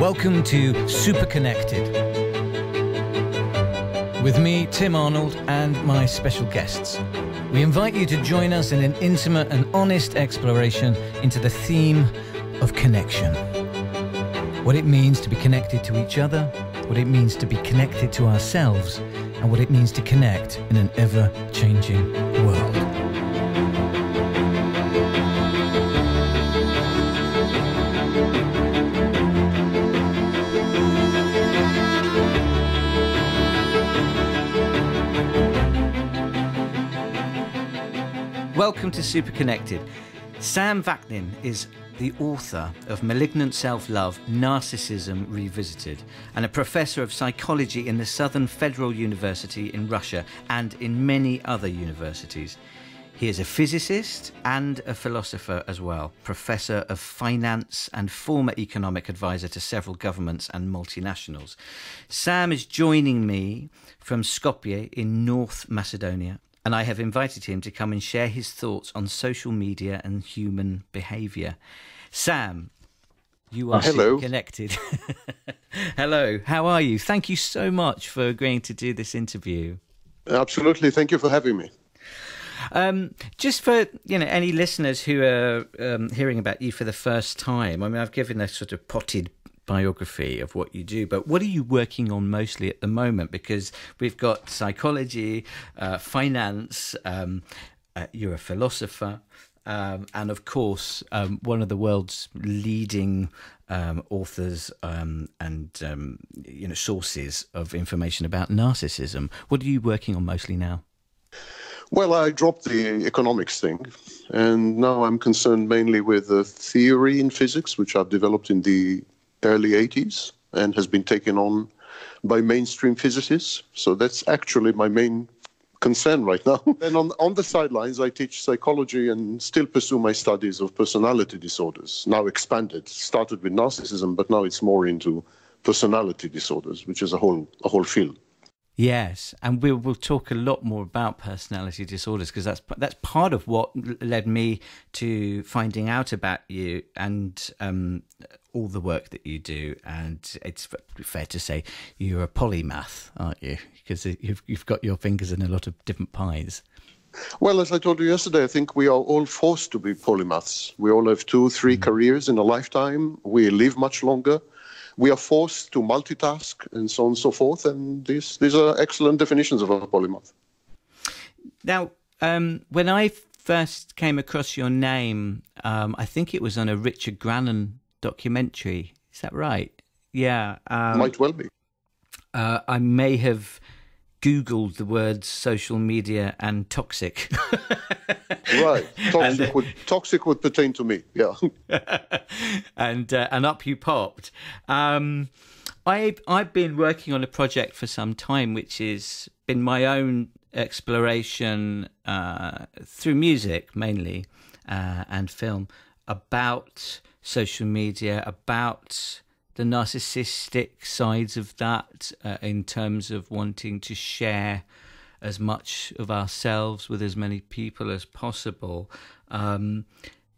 Welcome to Super Connected. With me, Tim Arnold, and my special guests. We invite you to join us in an intimate and honest exploration into the theme of connection. What it means to be connected to each other, what it means to be connected to ourselves, and what it means to connect in an ever changing Welcome to Super Connected. Sam Vaknin is the author of Malignant Self Love Narcissism Revisited and a professor of psychology in the Southern Federal University in Russia and in many other universities. He is a physicist and a philosopher as well, professor of finance and former economic advisor to several governments and multinationals. Sam is joining me from Skopje in North Macedonia and I have invited him to come and share his thoughts on social media and human behaviour. Sam, you are Hello. connected. Hello, how are you? Thank you so much for agreeing to do this interview. Absolutely. Thank you for having me. Um, just for you know any listeners who are um, hearing about you for the first time, I mean, I've given a sort of potted biography of what you do, but what are you working on mostly at the moment? Because we've got psychology, uh, finance, um, uh, you're a philosopher, um, and of course, um, one of the world's leading um, authors um, and um, you know sources of information about narcissism. What are you working on mostly now? Well, I dropped the economics thing, and now I'm concerned mainly with the theory in physics, which I've developed in the early 80s and has been taken on by mainstream physicists. So that's actually my main concern right now. and on, on the sidelines, I teach psychology and still pursue my studies of personality disorders, now expanded. Started with narcissism, but now it's more into personality disorders, which is a whole, a whole field. Yes, and we'll we'll talk a lot more about personality disorders because that's that's part of what led me to finding out about you and um, all the work that you do. And it's fair to say you're a polymath, aren't you? Because you've you've got your fingers in a lot of different pies. Well, as I told you yesterday, I think we are all forced to be polymaths. We all have two, three mm. careers in a lifetime. We live much longer we are forced to multitask and so on and so forth. And these these are excellent definitions of a polymath. Now, um, when I first came across your name, um, I think it was on a Richard Grannon documentary. Is that right? Yeah, um, might well be. Uh, I may have Googled the words social media and toxic. right, toxic, and, uh, would, toxic would pertain to me. Yeah, and uh, and up you popped. Um, I've I've been working on a project for some time, which has been my own exploration uh, through music mainly uh, and film about social media, about the narcissistic sides of that uh, in terms of wanting to share as much of ourselves with as many people as possible. Um,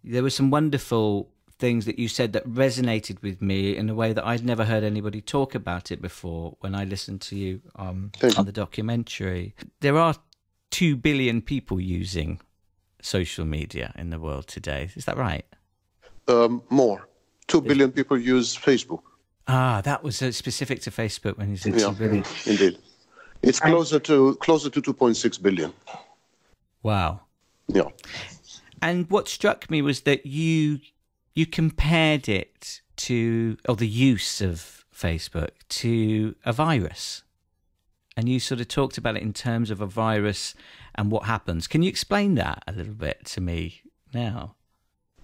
there were some wonderful things that you said that resonated with me in a way that I'd never heard anybody talk about it before when I listened to you um, on the documentary. There are 2 billion people using social media in the world today. Is that right? Um, more. Two billion people use Facebook. Ah, that was uh, specific to Facebook when you said yeah, two billion. Indeed, it's closer to closer to two point six billion. Wow. Yeah. And what struck me was that you you compared it to or the use of Facebook to a virus. And you sort of talked about it in terms of a virus and what happens. Can you explain that a little bit to me now?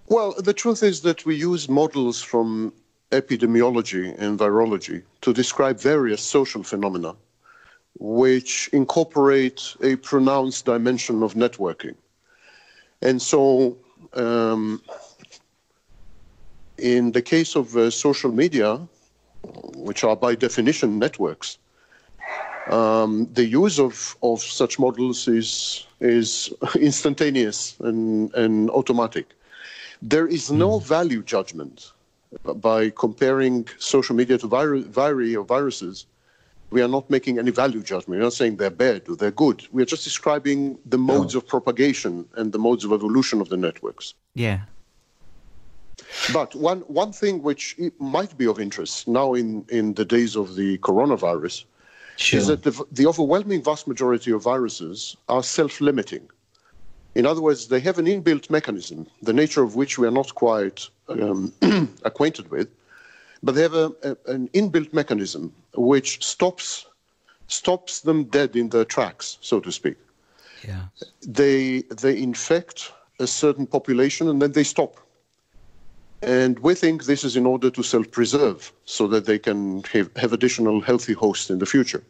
Well, the truth is that we use models from epidemiology and virology to describe various social phenomena which incorporate a pronounced dimension of networking. And so, um, in the case of uh, social media, which are by definition networks, um, the use of, of such models is, is instantaneous and, and automatic. There is no hmm. value judgment by comparing social media to vir- viri or viruses, we are not making any value judgment. We're not saying they're bad or they're good. We are just describing the modes of propagation and the modes of evolution of the networks. Yeah. But one, one thing which might be of interest now in, in the days of the coronavirus Sure. is that the, the overwhelming vast majority of viruses are self limiting. In other words, they have an inbuilt mechanism, the nature of which we are not quite um, acquainted with, but they have a, a, an inbuilt mechanism which stops, stops them dead in their tracks, so to speak. Yeah. They, they infect a certain population and then they stop. And we think this is in order to self preserve so that they can have, have additional healthy hosts in the future.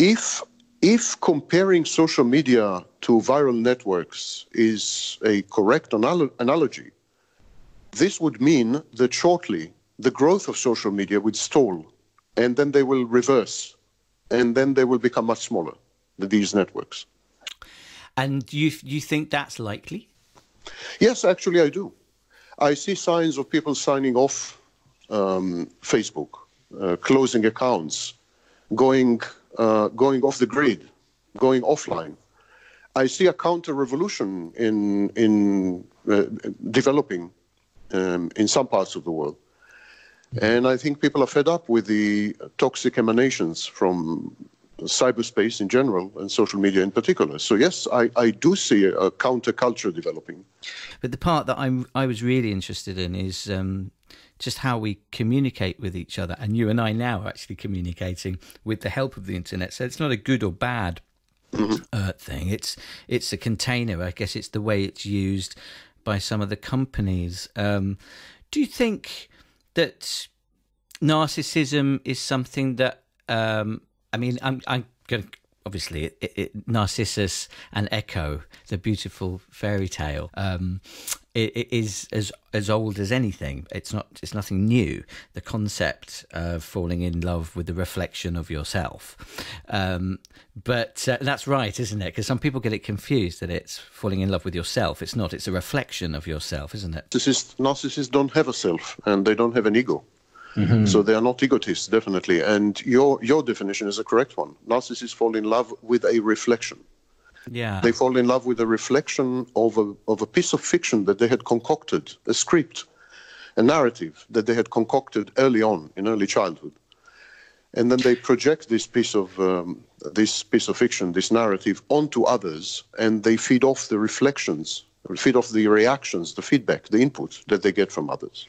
If, if comparing social media to viral networks is a correct anal- analogy, this would mean that shortly the growth of social media would stall and then they will reverse and then they will become much smaller, these networks. And you you think that's likely? Yes, actually, I do. I see signs of people signing off um, Facebook, uh, closing accounts, going uh, going off the grid, going offline. I see a counter revolution in in uh, developing um, in some parts of the world, and I think people are fed up with the toxic emanations from cyberspace in general and social media in particular. So yes, I, I do see a, a counterculture developing. But the part that I'm I was really interested in is um, just how we communicate with each other, and you and I now are actually communicating with the help of the internet. So it's not a good or bad uh, thing. It's it's a container. I guess it's the way it's used by some of the companies. Um, do you think that narcissism is something that um, I mean, I'm I'm going to obviously it, it, Narcissus and Echo, the beautiful fairy tale, um, it, it is as as old as anything. It's not. It's nothing new. The concept of falling in love with the reflection of yourself, um, but uh, that's right, isn't it? Because some people get it confused that it's falling in love with yourself. It's not. It's a reflection of yourself, isn't it? Narcissists, narcissists don't have a self and they don't have an ego. So they are not egotists, definitely. And your your definition is a correct one. Narcissists fall in love with a reflection. Yeah. They fall in love with a reflection of a of a piece of fiction that they had concocted, a script, a narrative that they had concocted early on in early childhood, and then they project this piece of um, this piece of fiction, this narrative, onto others, and they feed off the reflections, feed off the reactions, the feedback, the input that they get from others.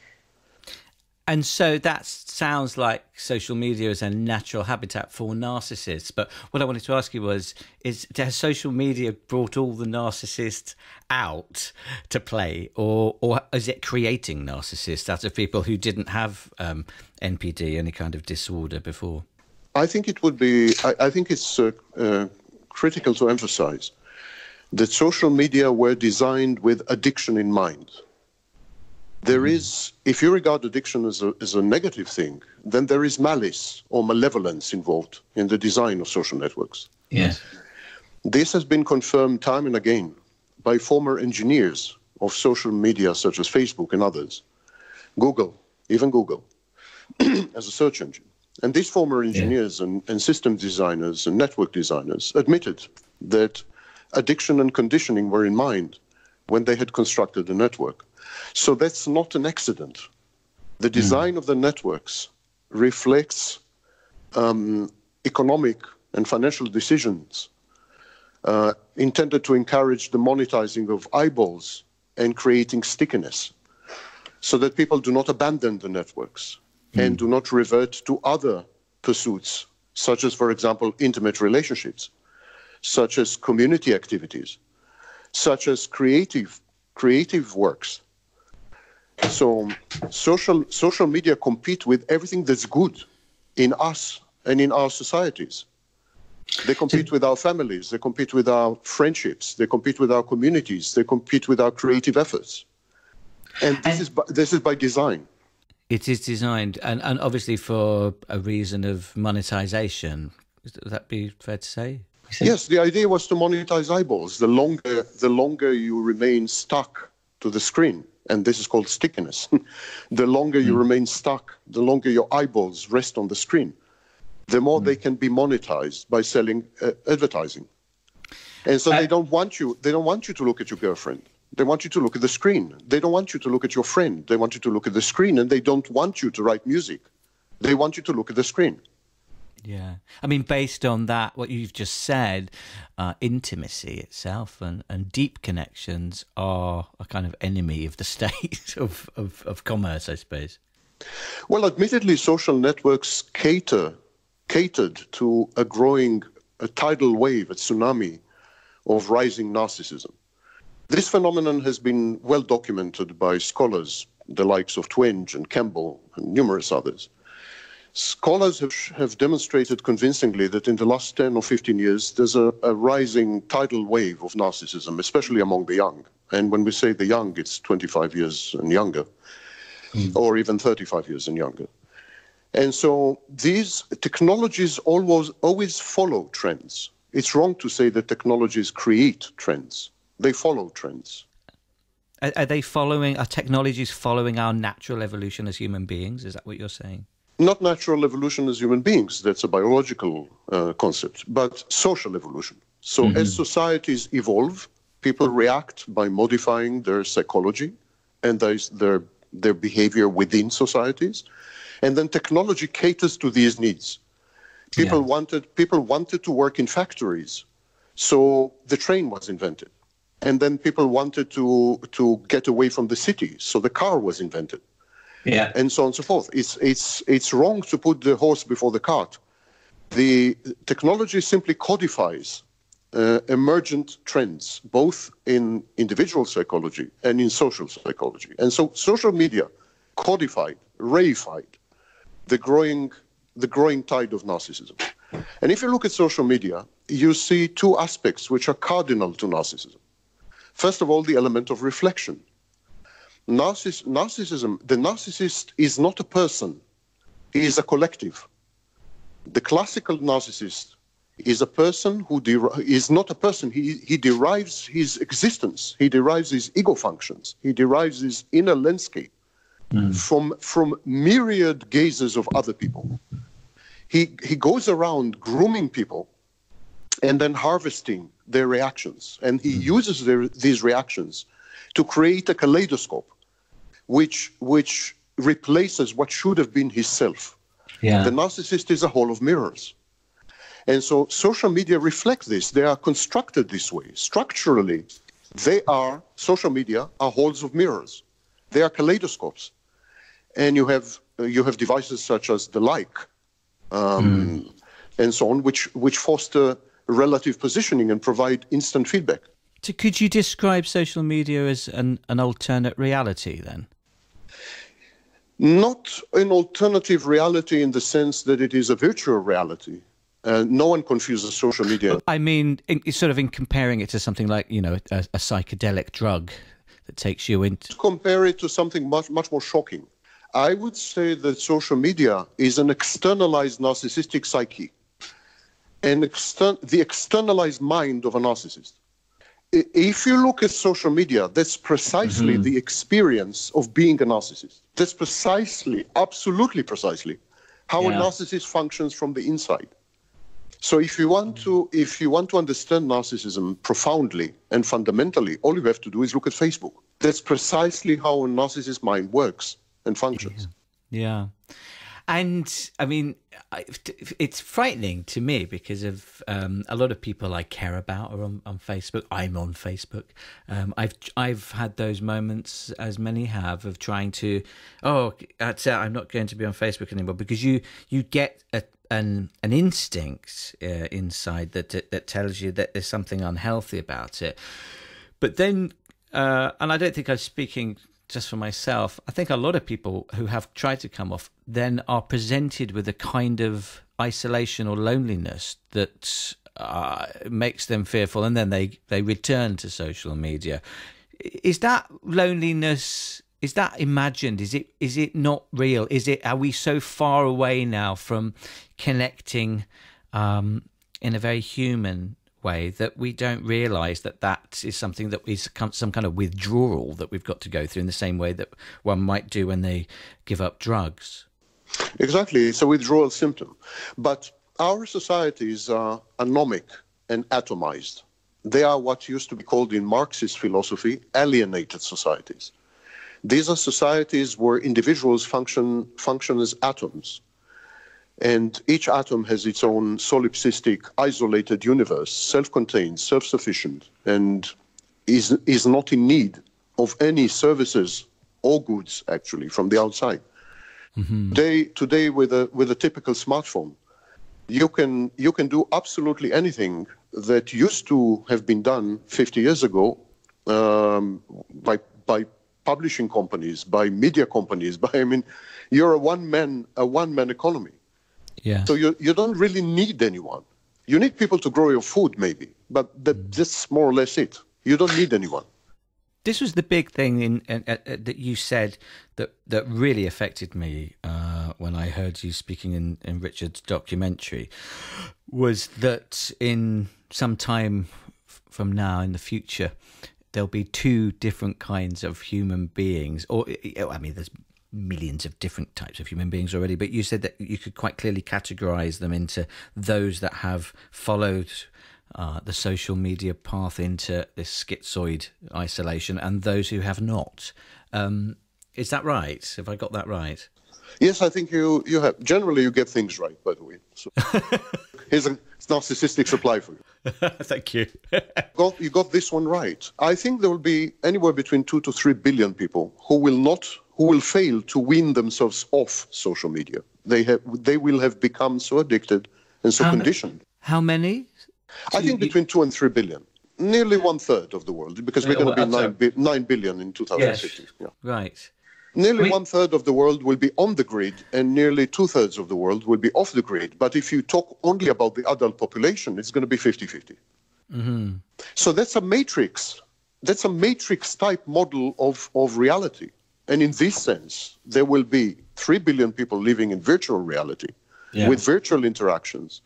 And so that sounds like social media is a natural habitat for narcissists. But what I wanted to ask you was: Is has social media brought all the narcissists out to play, or or is it creating narcissists out of people who didn't have um, NPD, any kind of disorder before? I think it would be. I, I think it's uh, uh, critical to emphasize that social media were designed with addiction in mind. There is, if you regard addiction as a, as a negative thing, then there is malice or malevolence involved in the design of social networks. Yes. This has been confirmed time and again by former engineers of social media such as Facebook and others, Google, even Google, as a search engine. And these former engineers and, and system designers and network designers admitted that addiction and conditioning were in mind when they had constructed the network. So that's not an accident. The design of the networks reflects um, economic and financial decisions uh, intended to encourage the monetizing of eyeballs and creating stickiness so that people do not abandon the networks and do not revert to other pursuits, such as, for example, intimate relationships, such as community activities, such as creative creative works. So social social media compete with everything that's good in us and in our societies. They compete with our families, they compete with our friendships, they compete with our communities, they compete with our creative efforts. And this is by, this is by design. It is designed, and, and obviously for a reason of monetization. Would that be fair to say? Yes, the idea was to monetize eyeballs. The longer the longer you remain stuck to the screen, and this is called stickiness. the longer you hmm. remain stuck, the longer your eyeballs rest on the screen, the more mm. they can be monetized by selling uh, advertising. And so they don't want you. They don't want you to look at your girlfriend. They want you to look at the screen. They don't want you to look at your friend. They want you to look at the screen, and they don't want you to write music. They want you to look at the screen. Yeah. I mean, based on that, what you've just said, uh, intimacy itself and, and deep connections are a kind of enemy of the state of, of, of commerce, I suppose. Well, admittedly, social networks cater catered to a growing a tidal wave, a tsunami of rising narcissism. This phenomenon has been well documented by scholars, the likes of Twenge and Campbell and numerous others. Scholars have, have demonstrated convincingly that in the last 10 or 15 years, there's a, a rising tidal wave of narcissism, especially among the young. And when we say the young, it's 25 years and younger, mm. or even 35 years and younger. And so these technologies always, always follow trends. It's wrong to say that technologies create trends, they follow trends. Are, are they following, are technologies following our natural evolution as human beings? Is that what you're saying? Not natural evolution as human beings, that's a biological uh, concept, but social evolution. So mm-hmm. as societies evolve, people react by modifying their psychology and their, their behavior within societies. And then technology caters to these needs. People yeah. wanted people wanted to work in factories, so the train was invented. And then people wanted to to get away from the city, so the car was invented yeah. and so on and so forth. It's, it's, it's wrong to put the horse before the cart. The technology simply codifies uh, emergent trends, both in individual psychology and in social psychology. And so social media codified, reified the growing, the growing tide of narcissism. And if you look at social media, you see two aspects which are cardinal to narcissism. First of all, the element of reflection narciss- narcissism, the narcissist is not a person, he is a collective. The classical narcissist is a person who der- is not a person, he, he derives his existence, he derives his ego functions, he derives his inner landscape mm. from, from myriad gazes of other people. He, he goes around grooming people and then harvesting their reactions. And he mm. uses their, these reactions to create a kaleidoscope which, which replaces what should have been his self. Yeah. The narcissist is a hall of mirrors. And so social media reflect this. They are constructed this way. Structurally, they are, social media are halls of mirrors. They are kaleidoscopes. And you have, you have devices such as the like um, mm. and so on, which, which foster relative positioning and provide instant feedback. So could you describe social media as an, an alternate reality then? Not an alternative reality in the sense that it is a virtual reality. Uh, no one confuses social media. I mean, in, sort of in comparing it to something like, you know, a, a psychedelic drug that takes you into. Compare it to something much, much more shocking. I would say that social media is an externalized narcissistic psyche, an exter- the externalized mind of a narcissist if you look at social media, that's precisely mm-hmm. the experience of being a narcissist. That's precisely, absolutely precisely, how yeah. a narcissist functions from the inside. So if you want to, if you want to understand narcissism profoundly and fundamentally, all you have to do is look at Facebook. That's precisely how a narcissist mind works and functions. yeah. yeah. And I mean, it's frightening to me because of um, a lot of people I care about are on, on Facebook. I'm on Facebook. Um, I've I've had those moments, as many have, of trying to, oh, that's it. I'm not going to be on Facebook anymore because you you get a, an an instinct uh, inside that that tells you that there's something unhealthy about it. But then, uh, and I don't think I'm speaking just for myself, I think a lot of people who have tried to come off then are presented with a kind of isolation or loneliness that uh, makes them fearful, and then they they return to social media. Is that loneliness? Is that imagined? Is it is it not real? Is it? Are we so far away now from connecting um, in a very human way that we don't realize that that is something that is some kind of withdrawal that we've got to go through in the same way that one might do when they give up drugs. Exactly, it's a withdrawal symptom. But our societies are anomic and atomized. They are what used to be called in Marxist philosophy alienated societies. These are societies where individuals function, function as atoms and each atom has its own solipsistic, isolated universe, self contained, self sufficient, and is, is not in need of any services or goods, actually, from the outside. Mm-hmm. Today, today with, a, with a typical smartphone, you can, you can do absolutely anything that used to have been done 50 years ago um, by, by publishing companies, by media companies, by, I mean, you're a one man, a one man economy. Yeah. So you, you don't really need anyone. You need people to grow your food, maybe, but that, mm. that's more or less it. You don't need anyone. This was the big thing in, in, uh, that you said that that really affected me uh, when I heard you speaking in, in Richard's documentary. Was that in some time from now in the future, there'll be two different kinds of human beings, or I mean, there's millions of different types of human beings already, but you said that you could quite clearly categorize them into those that have followed uh, the social media path into this schizoid isolation and those who have not. Um, is that right? Have I got that right? Yes, I think you, you have. Generally, you get things right, by the way. So here's a narcissistic supply for you. Thank you. got, you got this one right. I think there will be anywhere between two to three billion people who will not who will fail to wean themselves off social media. They have they will have become so addicted and so how conditioned. How many? I think between two and three billion. Nearly one third of the world, because we're going to be nine, bi- nine billion in 2050. Yes. Yeah. Right. Nearly one third of the world will be on the grid, and nearly two thirds of the world will be off the grid. But if you talk only about the adult population, it's going to be 50 50. Mm-hmm. So that's a matrix. That's a matrix type model of, of reality. And in this sense, there will be 3 billion people living in virtual reality yeah. with virtual interactions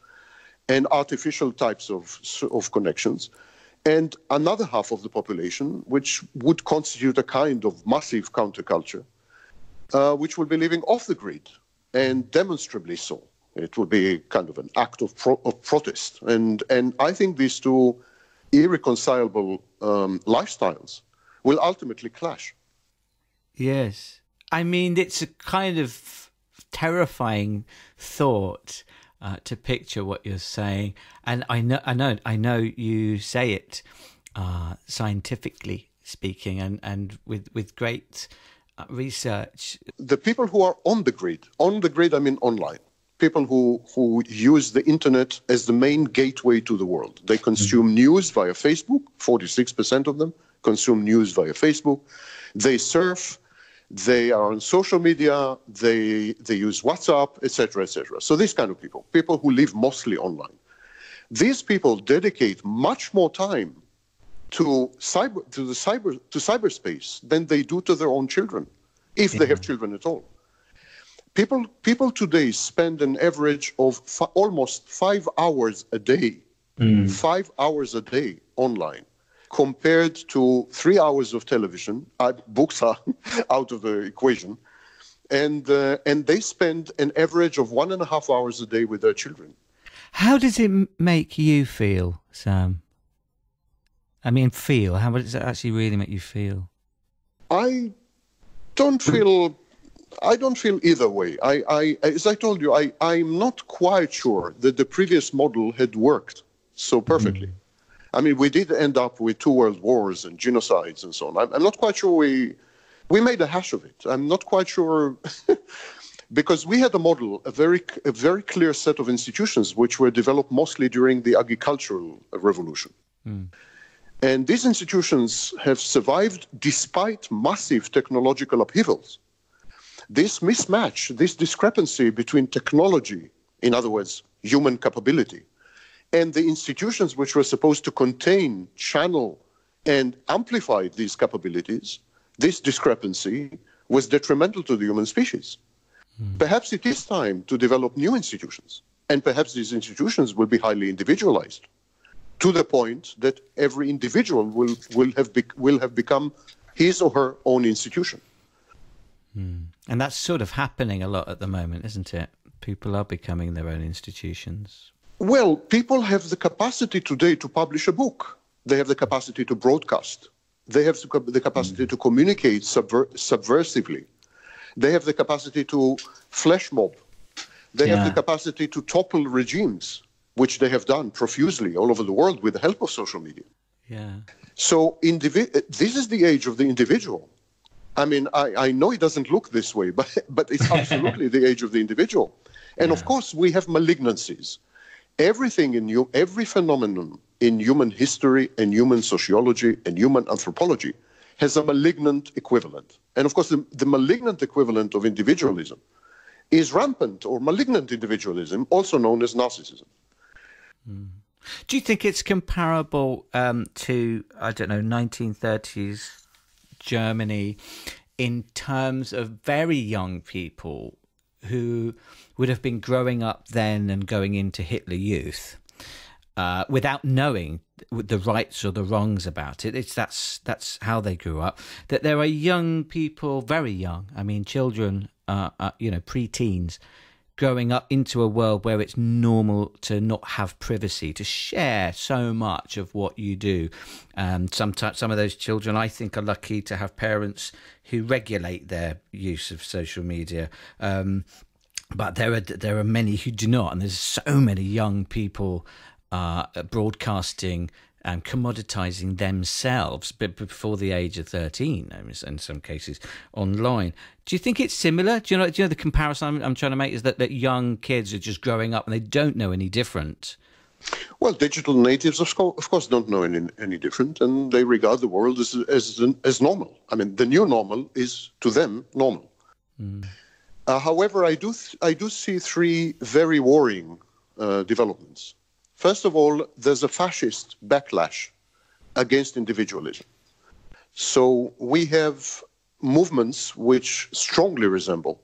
and artificial types of, of connections. And another half of the population, which would constitute a kind of massive counterculture, uh, which will be living off the grid and demonstrably so. It will be kind of an act of, pro- of protest. And, and I think these two irreconcilable um, lifestyles will ultimately clash. Yes. I mean, it's a kind of terrifying thought uh, to picture what you're saying, and I know, I know, I know you say it uh, scientifically speaking, and and with with great uh, research. The people who are on the grid, on the grid, I mean online. People who, who use the internet as the main gateway to the world. They consume mm-hmm. news via Facebook, 46% of them consume news via Facebook. They surf, they are on social media, they, they use WhatsApp, etc., etc. So these kind of people, people who live mostly online. These people dedicate much more time to cyber to the cyber to cyberspace than they do to their own children, if yeah. they have children at all. People people today spend an average of f- almost five hours a day, mm. five hours a day online compared to three hours of television. Uh, books are out of the equation. And, uh, and they spend an average of one and a half hours a day with their children. How does it make you feel, Sam? I mean, feel. How does it actually really make you feel? I don't feel. I don't feel either way. I, I, as I told you, I, I'm not quite sure that the previous model had worked so perfectly. Mm. I mean, we did end up with two world wars and genocides and so on. I'm, I'm not quite sure we we made a hash of it. I'm not quite sure because we had a model, a very a very clear set of institutions which were developed mostly during the agricultural revolution. Mm. And these institutions have survived despite massive technological upheavals. This mismatch, this discrepancy between technology, in other words, human capability, and the institutions which were supposed to contain, channel, and amplify these capabilities, this discrepancy was detrimental to the human species. Mm. Perhaps it is time to develop new institutions, and perhaps these institutions will be highly individualized. to the point that every individual will, will, have, be, will have become his or her own institution. Mm. And that's sort of happening a lot at the moment, isn't it? People are becoming their own institutions. Well, people have the capacity today to publish a book. They have the capacity to broadcast. They have the capacity mm. to communicate subver- subversively. They have the capacity to flash mob. They yeah. have the capacity to topple regimes, which they have done profusely all over the world with the help of social media. Yeah. So indivi- this is the age of the individual. I mean, I, I know it doesn't look this way, but, but it's absolutely the age of the individual. And yeah. of course, we have malignancies. Everything in you, every phenomenon in human history and human sociology and human anthropology has a malignant equivalent. And of course, the, the malignant equivalent of individualism is rampant or malignant individualism, also known as narcissism. Mm. Do you think it's comparable um, to, I don't know, 1930s Germany in terms of very young people who would have been growing up then and going into Hitler Youth uh, without knowing the rights or the wrongs about it. It's that's that's how they grew up. That there are young people, very young. I mean, children, uh, uh, you know, pre-teens, growing up into a world where it's normal to not have privacy, to share so much of what you do. Um, sometimes some of those children, I think, are lucky to have parents who regulate their use of social media. Um, but there are there are many who do not, and there's so many young people uh, broadcasting and commoditizing themselves but before the age of 13 in some cases online. Do you think it's similar? Do you know do you know the comparison I'm, I'm, trying to make is that, that young kids are just growing up and they don't know any different? Well digital natives of course don't know any, any different and they regard the world as, as, as normal. I mean the new normal is to them normal. Mm. uh, however i do th- i do see three very worrying uh, developments First of all, there's a fascist backlash against individualism. So we have movements which strongly resemble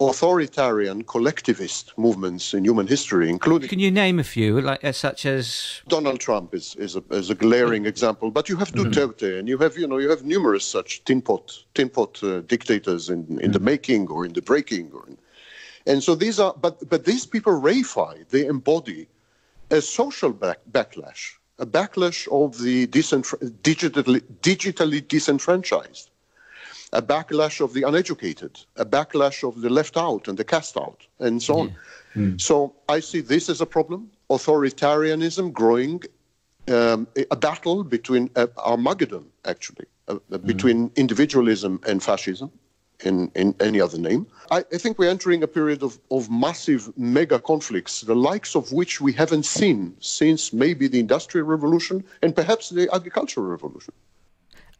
authoritarian collectivist movements in human history, including. Can you name a few, like uh, such as Donald Trump is, is, a, is a glaring example, but you have mm-hmm. Duterte, mm-hmm. and you have you know you have numerous such tin pot tin pot uh, dictators in, in mm-hmm. the making or in the breaking, or in, and so these are but but these people reify, they embody a social back- backlash, a backlash of the digitally, digitally disenfranchised, a backlash of the uneducated, a backlash of the left out and the cast out, and so on. Mm. So I see this as a problem. Authoritarianism growing, um, a battle between uh, Armageddon, actually, uh, mm. between individualism and fascism in, in any other name. I, I, think we're entering a period of, of massive mega conflicts, the likes of which we haven't seen since maybe the Industrial Revolution and perhaps the Agricultural Revolution.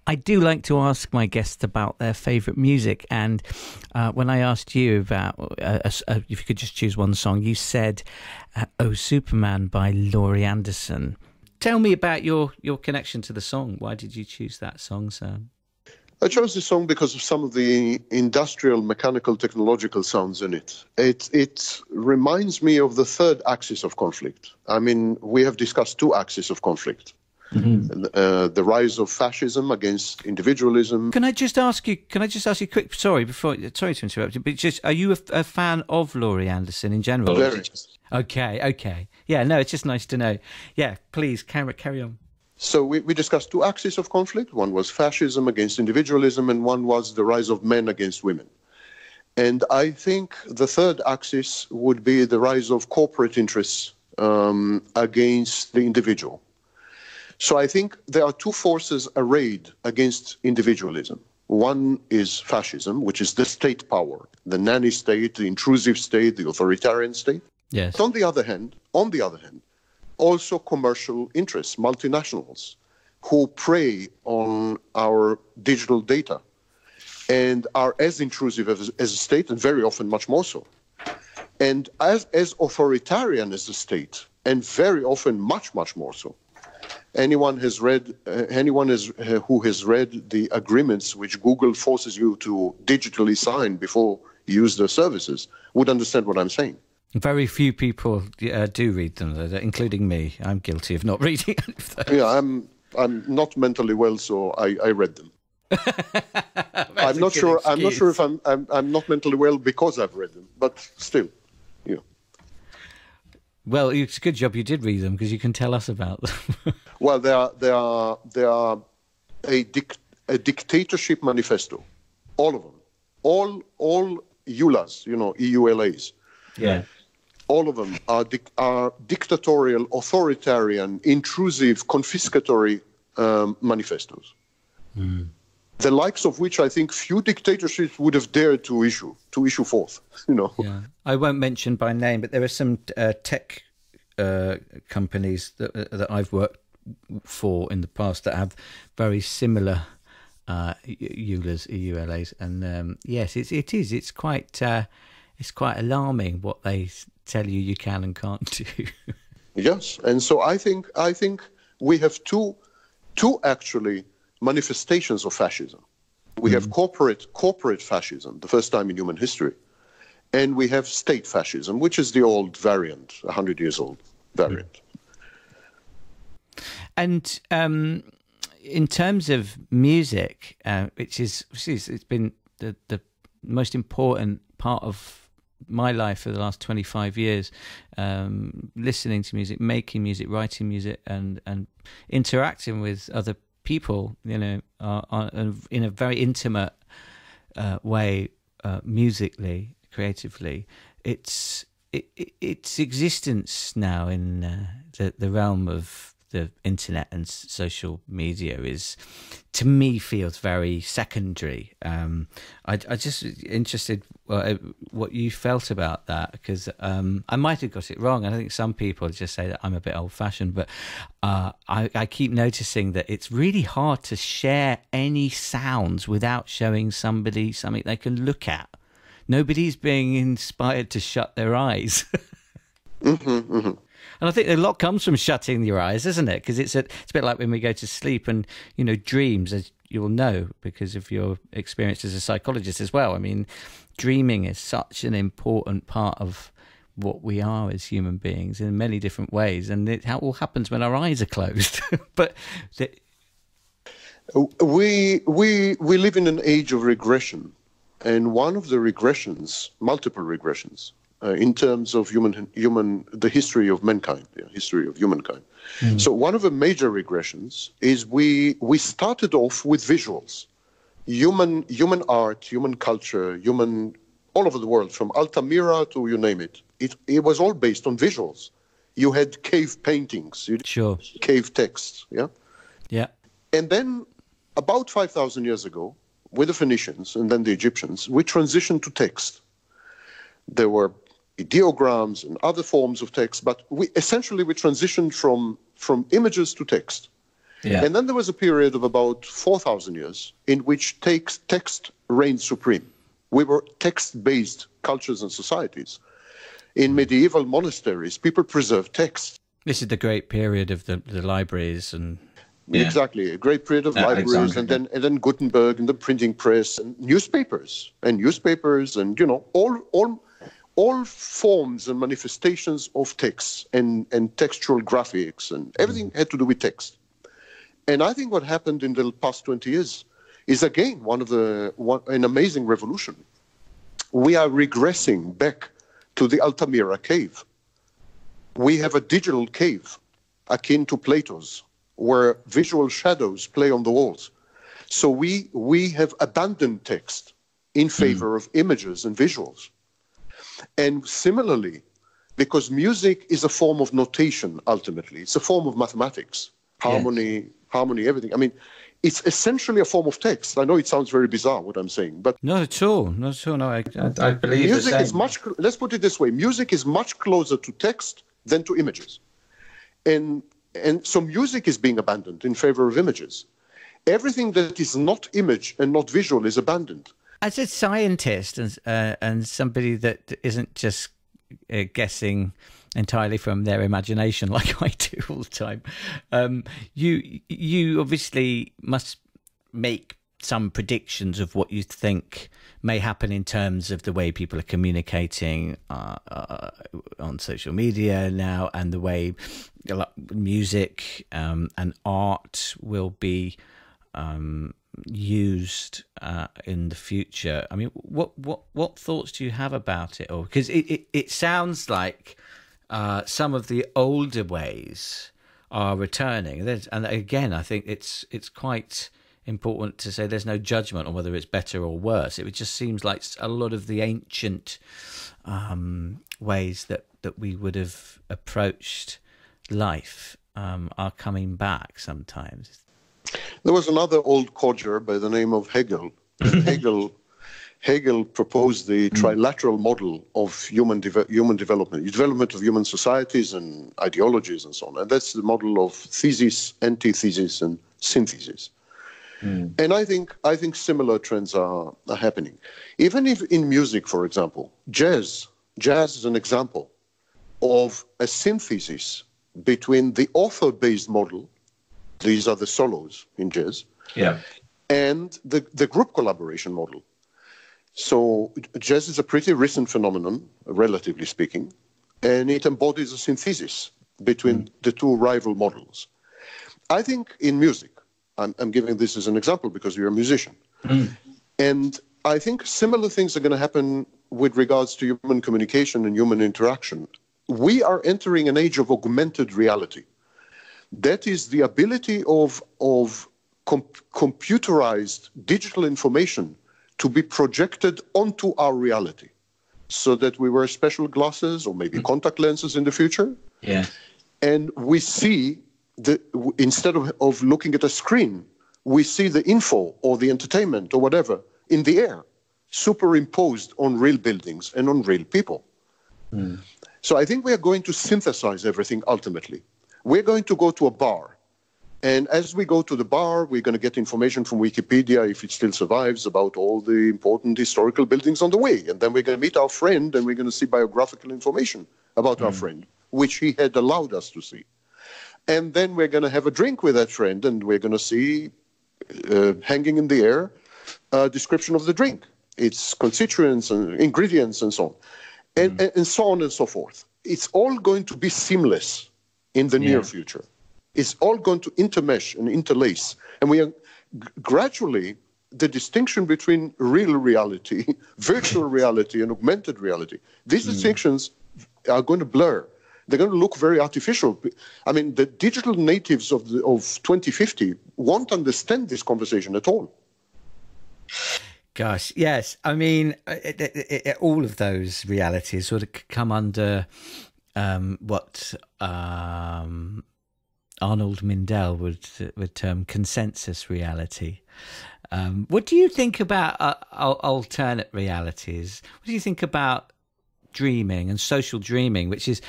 I do like to ask my guests about their favourite music, and uh, when I asked you about uh, uh, if you could just choose one song, you said uh, "Oh Superman" by Laurie Anderson. Tell me about your your connection to the song. Why did you choose that song, Sam? I chose this song because of some of the industrial, mechanical, technological sounds in it. It it reminds me of the third axis of conflict. I mean, we have discussed two axes of conflict. Mm-hmm. Uh, the rise of fascism against individualism. Can I just ask you? Can I just ask you quick? Sorry, before sorry to interrupt you, but just are you a, a fan of Laurie Anderson in general? Very. Okay, okay, yeah. No, it's just nice to know. Yeah, please carry carry on. So we, we discussed two axes of conflict. One was fascism against individualism, and one was the rise of men against women. And I think the third axis would be the rise of corporate interests um, against the individual. So I think there are two forces arrayed against individualism. One is fascism, which is the state power, the nanny state, the intrusive state, the authoritarian state. Yes. But on the other hand, on the other hand, also commercial interests, multinationals, who prey on our digital data and are as intrusive as, as a state, and very often much more so. And as, as authoritarian as a state, and very often much, much more so. Anyone has read, uh, anyone has, uh, who has read the agreements which Google forces you to digitally sign before you use their services would understand what I'm saying. Very few people uh, do read them, including me. I'm guilty of not reading Yeah, I'm I'm not mentally well, so I, I read them. I'm not sure. Excuse. I'm not sure if I'm, I'm I'm not mentally well because I've read them, but still, yeah. Well, it's a good job you did read them because you can tell us about them. well, they are they are they are a, dic- a dictatorship manifesto, all of them, all all EULAs, you know, EULAs. Yeah. All of them are dic- are dictatorial, authoritarian, intrusive, confiscatory um, manifestos. Mm the likes of which I think few dictatorships would have dared to issue to issue forth. You know. Yeah. I won't mention by name, but there are some uh, tech uh, companies that uh, that I've worked for in the past that have very similar uh, EULAs, EULAs, and um, yes, it's it is it's quite uh, it's quite alarming what they tell you you can and can't do. yes, and so I think I think we have two two actually manifestations of fascism. We mm have corporate corporate fascism, the first time in human history, and we have state fascism, which is the old variant, hundred years old variant. mm And um, in terms of music, uh, which is it's been the the most important part of my life for the last 25 years um, listening to music making music writing music and and interacting with other people, you know, in a very intimate uh, way, uh, musically, creatively. It's it, it, its existence now in uh, the the realm of the internet and social media is, to me, feels very secondary. Um, I, I just interested uh, what you felt about that because um, I might have got it wrong. I think some people just say that I'm a bit old fashioned, but uh, I, I keep noticing that it's really hard to share any sounds without showing somebody something they can look at. Nobody's being inspired to shut their eyes. mm-hmm, mm-hmm. And I think a lot comes from shutting your eyes, isn't it? Because it's a, it's a bit like when we go to sleep and, you know, dreams, as you'll know because of your experience as a psychologist as well. I mean, dreaming is such an important part of what we are as human beings in many different ways. And it all happens when our eyes are closed. but the... we, we, we live in an age of regression. And one of the regressions, multiple regressions, in terms of human human the history of mankind, the history of humankind. Mm. So one of the major regressions is we we started off with visuals, human human art, human culture, human all over the world, from Altamira to you name it. It it was all based on visuals. You had cave paintings, sure, cave texts, yeah, yeah, and then about five thousand years ago, with the Phoenicians and then the Egyptians, we transitioned to text. There were ideograms and other forms of text, but we essentially we transitioned from from images to text. Yeah. And then there was a period of about 4,000 years in which text, text reigned supreme. We were text-based cultures and societies. In hmm. medieval monasteries, people preserved text. This is the great period of the, the libraries and yeah. Exactly, a great period of libraries, and then and then Gutenberg and the printing press and newspapers and newspapers and you know all all all forms and manifestations of text and, and textual graphics and everything had to do with text. And I think what happened in the past 20 years is again one of the one, an amazing revolution. We are regressing back to the Altamira cave. We have a digital cave akin to Plato's, where visual shadows play on the walls. So we we have abandoned text in favor mm. of images and visuals. And similarly, because music is a form of notation ultimately, it's a form of mathematics, harmony, yes. harmony, everything. I mean, it's essentially a form of text. I know it sounds very bizarre what I'm saying, but not at all. Not at all. No, I, I, I believe music is much. Let's put it this way: music is much closer to text than to images, and and so music is being abandoned in favor of images. Everything that is not image and not visual is abandoned as a scientist and uh, and somebody that isn't just uh, guessing entirely from their imagination like I do all the time, um, you you obviously must make some predictions of what you think may happen in terms of the way people are communicating uh, uh, on social media now and the way music um, and art will be um, used uh, in the future. I mean, what what what thoughts do you have about it all? Because it, it, it sounds like uh, some of the older ways are returning, and again, I think it's it's quite important to say there's no judgment on whether it's better or worse. It just seems like a lot of the ancient um, ways that, that we would have approached life um, are coming back sometimes. There was another old codger by the name of Hegel. Hegel Hegel proposed the mm. trilateral model of human, de- human development, development of human societies and ideologies and so on. And that's the model of thesis, antithesis, and synthesis. Mm. And I think I think similar trends are, are happening. Even if in music, for example, jazz, jazz is an example of a synthesis between the author-based model, these are the solos in jazz, yeah. and the, the group collaboration model. So jazz is a pretty recent phenomenon, relatively speaking, and it embodies a synthesis between mm. the two rival models. I think in music, I'm, I'm giving this as an example because you're a musician. Mm. And I think similar things are going to happen with regards to human communication and human interaction. We are entering an age of augmented reality. That is the ability of, of com- computerized digital information to be projected onto our reality so that we wear special glasses or maybe mm. contact lenses in the future. Yeah. And we see the, instead of, of looking at a screen, we see the info or the entertainment or whatever in the air, superimposed on real buildings and on real people. Mm. So I think we are going to synthesize everything ultimately. We're going to go to a bar. And as we go to the bar, we're going to get information from Wikipedia, if it still survives, about all the important historical buildings on the way. And then we're going to meet our friend and we're going to see biographical information about mm. our hmm. friend, which he had allowed us to see and then we're going to have a drink with that friend and we're going to see uh, hanging in the air a description of the drink its constituents and ingredients and so on and, mm. and, and, so on and so forth it's all going to be seamless in the yeah. near future it's all going to intermesh and interlace and we are gradually the distinction between real reality virtual reality and augmented reality these mm. distinctions are going to blur they're going to look very artificial. I mean, the digital natives of, the, of 2050 won't understand this conversation at all. Gosh, yes. I mean, it, it, it, all of those realities sort of come under um, what um, Arnold Mindell would would term consensus reality. Um, what do you think about uh, alternate realities? What do you think about dreaming and social dreaming, which is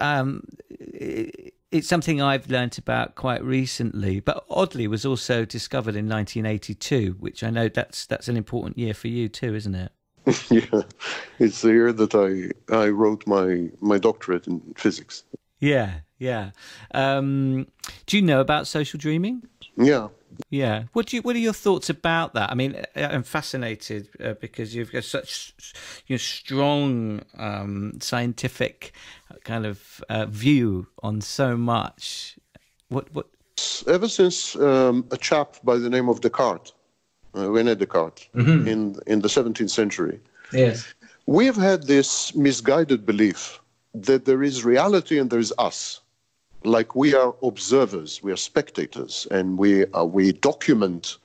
um, it's something I've learnt about quite recently, but oddly was also discovered in 1982, which I know that's that's an important year for you too, isn't it? yeah, it's the year that I I wrote my my doctorate in physics. Yeah, yeah. Um, do you know about social dreaming? Yeah, yeah. What do you? What are your thoughts about that? I mean, I'm fascinated uh, because you've got such you know, strong um, scientific kind of uh, view on so much. What? What? Ever since um, a chap by the name of Descartes, uh, René Descartes, mm-hmm. in in the 17th century, yes, we have had this misguided belief that there is reality and there is us like we are observers, we are spectators, and we uh, we document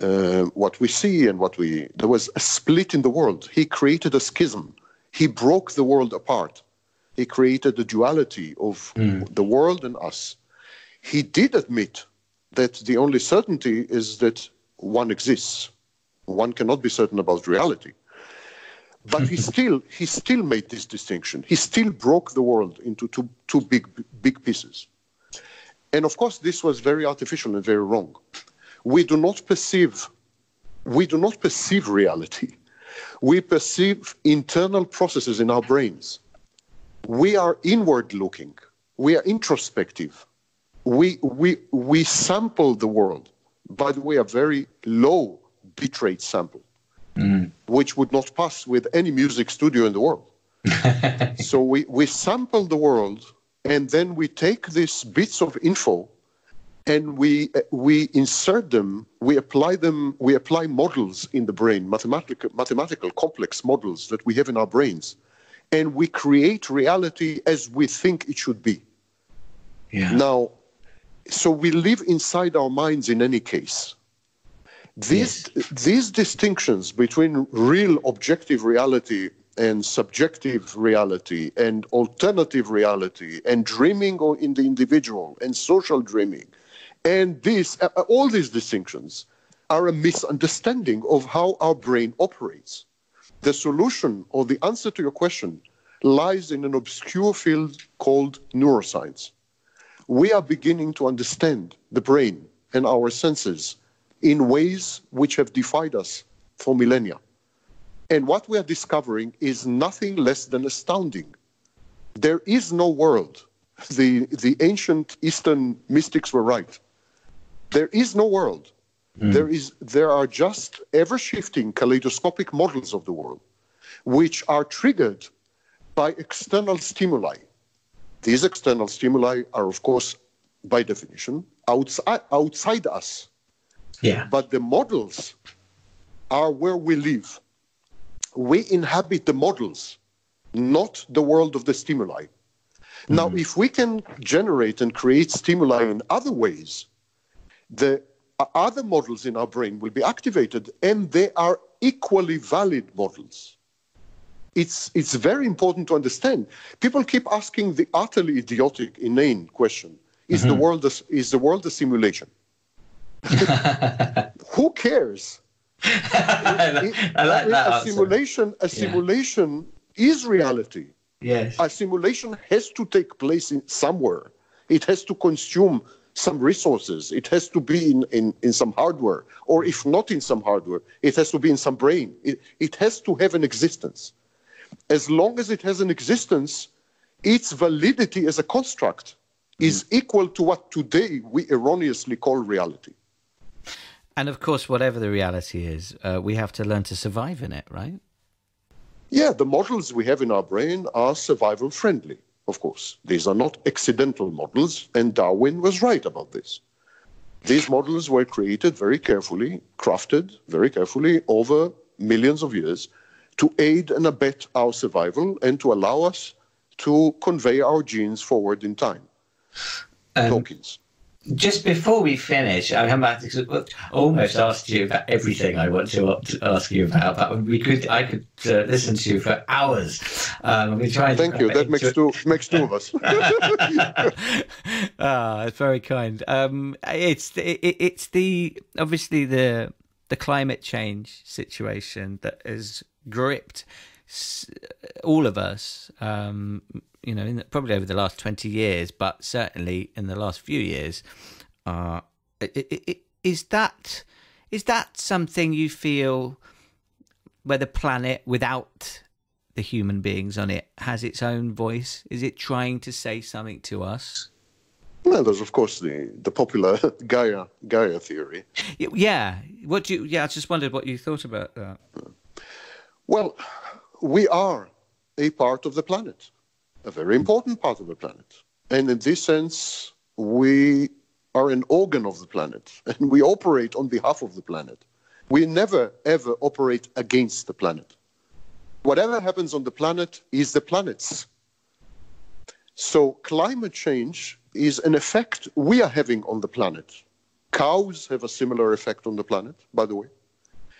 uh, what we see and what we. There was a split in the world. He created a schism. He broke the world apart. He created the duality of mm. the world and us. He did admit that the only certainty is that one exists. One cannot be certain about reality. But he still he still made this distinction. He still broke the world into two two big big pieces. And of course, this was very artificial and very wrong. We do not perceive we do not perceive reality. We perceive internal processes in our brains. We are inward looking. We are introspective. We, we, we sample the world by the way, a very low bitrate sample, mm. which would not pass with any music studio in the world. so we, we sample the world and then we take these bits of info and we we insert them we apply them we apply models in the brain mathematical mathematical complex models that we have in our brains and we create reality as we think it should be yeah. now so we live inside our minds in any case these yes. these distinctions between real objective reality and subjective reality and alternative reality and dreaming in the individual and social dreaming and this, all these distinctions are a misunderstanding of how our brain operates. The solution or the answer to your question lies in an obscure field called neuroscience. We are beginning to understand the brain and our senses in ways which have defied us for millennia. And what we are discovering is nothing less than astounding. There is no world. The, the ancient Eastern mystics were right. There is no world. Mm. There is there are just ever shifting kaleidoscopic models of the world, which are triggered by external stimuli. These external stimuli are, of course, by definition, outside outside us. Yeah. But the models are where we live. We inhabit the models, not the world of the stimuli. Mm-hmm. Now, if we can generate and create stimuli in other ways, the other models in our brain will be activated and they are equally valid models. It's, it's very important to understand. People keep asking the utterly idiotic, inane question Is, mm-hmm. the, world a, is the world a simulation? Who cares? I like that. A answer. simulation, a simulation yeah. is reality. Yes. A simulation has to take place in somewhere. It has to consume some resources. It has to be in, in, in some hardware, or if not in some hardware, it has to be in some brain. It, it has to have an existence. As long as it has an existence, its validity as a construct is mm. equal to what today we erroneously call reality. And of course, whatever the reality is, uh, we have to learn to survive in it, right? Yeah, the models we have in our brain are survival friendly of course. These are not accidental models, and Darwin was right about this. These models were created very carefully, crafted very carefully over millions of years to aid and abet our survival and to allow us to convey our genes forward in time. Um, Dawkins just before we finish, I almost asked you about everything I want to ask you about, but we could I could uh, listen to you for hours. Um, we try. Thank you. That makes two makes two of us. ah, it's very kind. Um, it's it, it's the obviously the the climate change situation that has gripped all of us. Um, you know, in the, probably over the last 20 years, but certainly in the last few years, uh, is that is that something you feel where the planet without the human beings on it has its own voice? Is it trying to say something to us? Well, there's of course the the popular Gaia Gaia theory. Yeah. What do you? Yeah, I just wondered what you thought about that. Well, we are a part of the planet a very important part of the planet. And in this sense, we are an organ of the planet and we operate on behalf of the planet. We never, ever operate against the planet. Whatever happens on the planet is the planet's. So climate change is an effect we are having on the planet. Cows have a similar effect on the planet, by the way.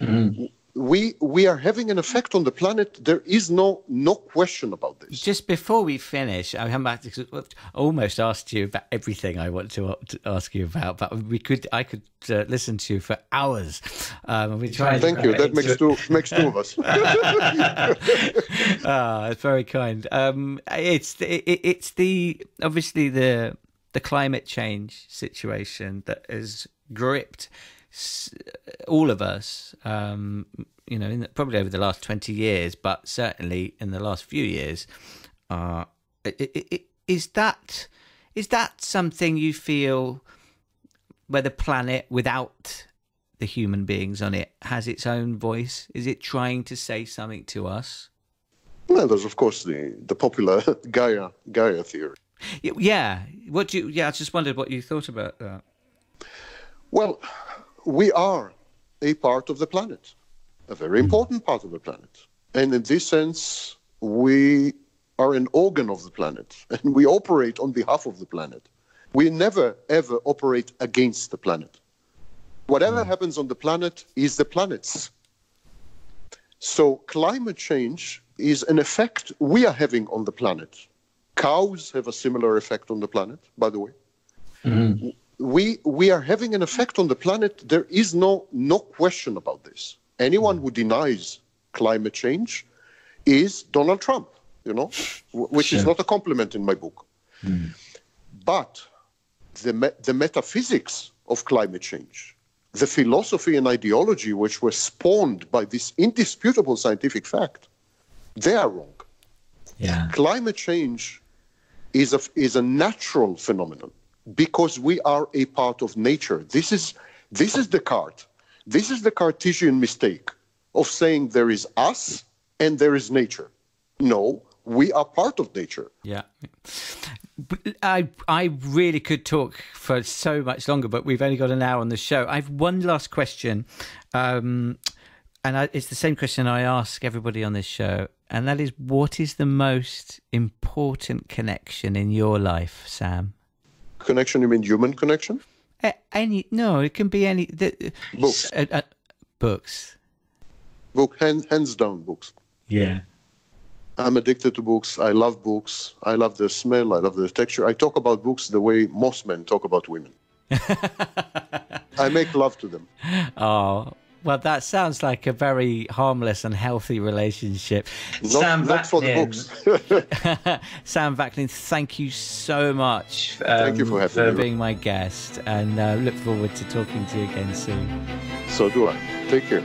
Mm-hmm we we are having an effect on the planet. There is no no question about this. Just before we finish, I am back to, almost asked you about everything I want to ask you about, but we could I could uh, listen to you for hours. Um, we try. Thank you. That makes two makes two of us. ah, it's very kind. Um, it's it, it's the obviously the the climate change situation that has gripped all of us, um, you know, the, probably over the last 20 years, but certainly in the last few years, uh, is that is that something you feel where the planet without the human beings on it has its own voice? Is it trying to say something to us? Well, there's of course the the popular Gaia Gaia theory. Yeah. What do you? Yeah, I just wondered what you thought about that. Well, we are a part of the planet, a very hmm. important part of the planet, and in this sense, we are an organ of the planet, and we operate on behalf of the planet. We never ever operate against the planet. Whatever hmm. happens on the planet is the planet's. So climate change is an effect we are having on the planet. Cows have a similar effect on the planet, by the way. Hmm. We we are having an effect on the planet. There is no no question about this. Anyone who denies climate change is Donald Trump, you know, wh- which is not a compliment in my book. Hmm. But the, me- the metaphysics of climate change, the philosophy and ideology which were spawned by this indisputable scientific fact, they are wrong. Yeah. Climate change is a, is a natural phenomenon because we are a part of nature. This is, this is Descartes. This is the Cartesian mistake of saying there is us and there is nature. No, we are part of nature. Yeah. I I really could talk for so much longer, but we've only got an hour on the show. I have one last question, um, and I, it's the same question I ask everybody on this show, and that is, what is the most important connection in your life, Sam? Connection, you mean human connection? A- Any? No, it can be any. The, Books. Uh, uh, books. Book, hand, hands down, books. Yeah. I'm addicted to books. I love books. I love the smell. I love the texture. I talk about books the way most men talk about women. I make love to them. Oh. Well, that sounds like a very harmless and healthy relationship. Not, Sam not for the Vaknin. books. Sam Vaknin, thank you so much Thank you for having for me. being my guest, and uh, look forward to talking to you again soon. so do I. Take care.